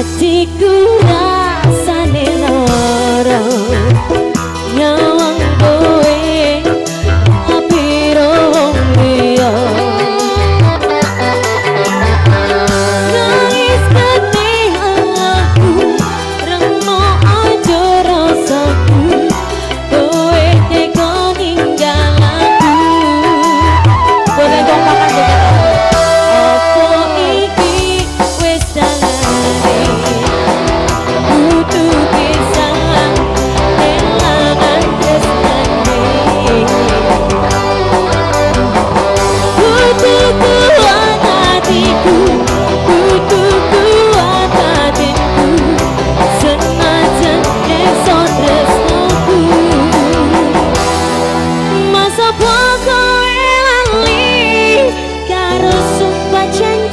hatiku Incarnation. You are